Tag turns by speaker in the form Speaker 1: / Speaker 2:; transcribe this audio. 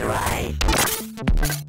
Speaker 1: Right.